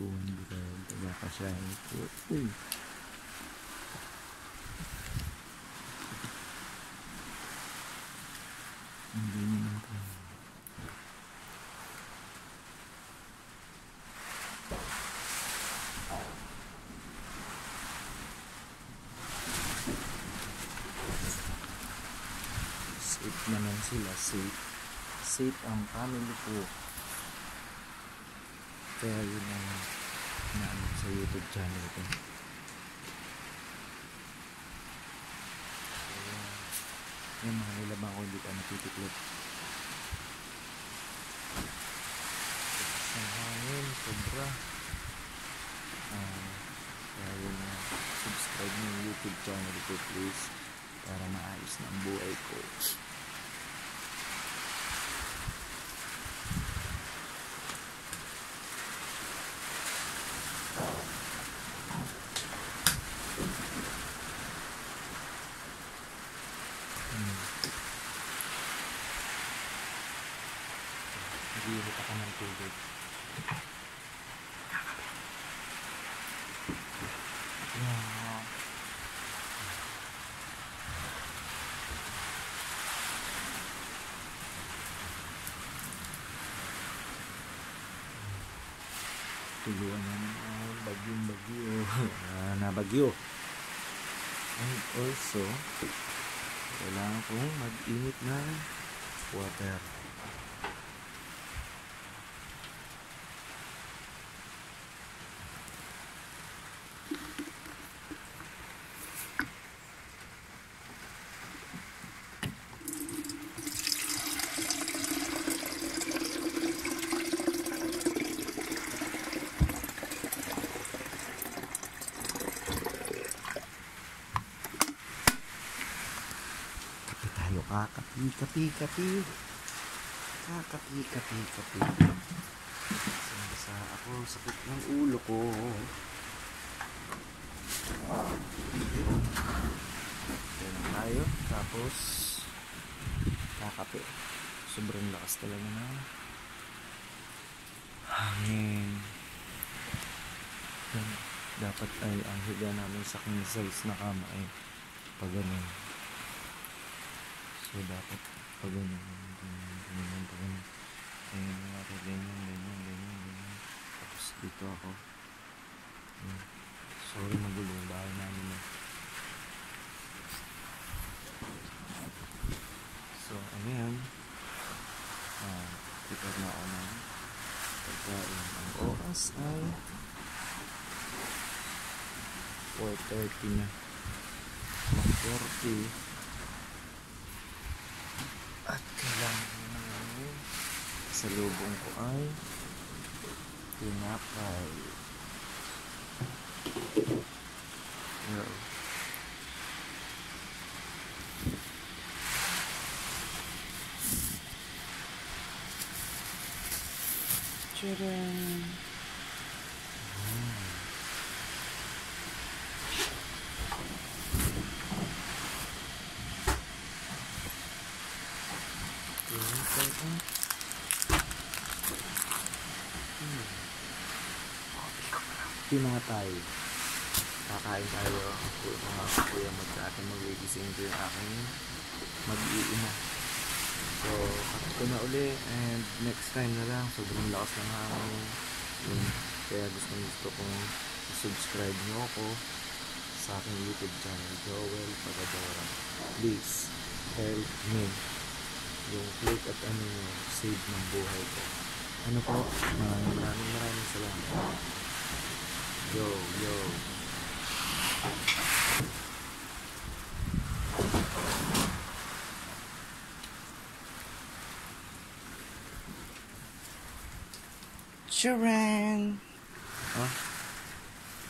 Uy. Ang ganyan ang kain. Safe naman sila, safe. Safe ang family ko. Kaya yun ang naano sa YouTube channel ko. Kaya, yung mga nilabang ko hindi pa natitiklop. Sa hangin, sobra. Ah, kaya yun na subscribe yung YouTube channel ko please para maayos na ang buhay ko. Hmm. Nag-iinit ako ng tubig. Yeah. Tuluan na naman bagyong bagyo. Ah, na bagyo. And also, kailangan kong mag-init ng water. Kape tayo, kakapi, kapi, kapi. Kakapi, kapi, kapi. Sa ako, sakit ng ulo ko. Yan lang tayo. Tapos, kakape. Sobrang lakas talaga na. Hangin. Dapat ay ang higa namin sa king size na kama ay pag ganun. So, dapat pag ganyan, ganyan, ganyan, ganyan, ganyan. Ganyan yung ako, ganyan, ganyan, ganyan, ganyan. Tapos dito ako. Yan. Sorry, magulo yung bahay namin eh. So, ano yan? Ah, prepare na ako ng pagkain. Ang oras ay 4.30 na. 1.40. At kailangan ko na ngayon sa lubong ko ay tinapay. Yo. Tcharam! Tinapay ang Tinatay. Kakain tayo. Mga kuya mo sa akin magigising ko yung aking mag-iina. So, cut ko na uli and next time na lang. Sobrang lakas ng hangin. Yun. Kaya gusto gusto kong subscribe nyo ako sa aking YouTube channel, Joel Pagadora. Please, help me. Yung click at ano nyo, save ng buhay ko. Ano po, maraming maraming maraming salamat. Yo, yo. Sharon! Ha?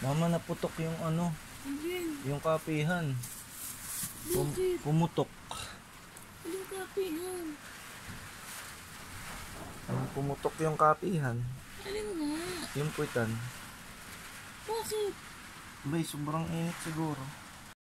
Mama, naputok yung ano, Alin? yung kapihan. Pum- Bakit? pumutok. Anong kapihan? Ano, pumutok yung kapihan. Alin nga? Yung puwitan. Bakit? Bay, sobrang init siguro.